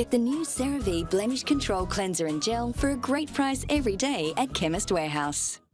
Get the new CeraVe Blemish Control Cleanser and Gel for a great price every day at Chemist Warehouse.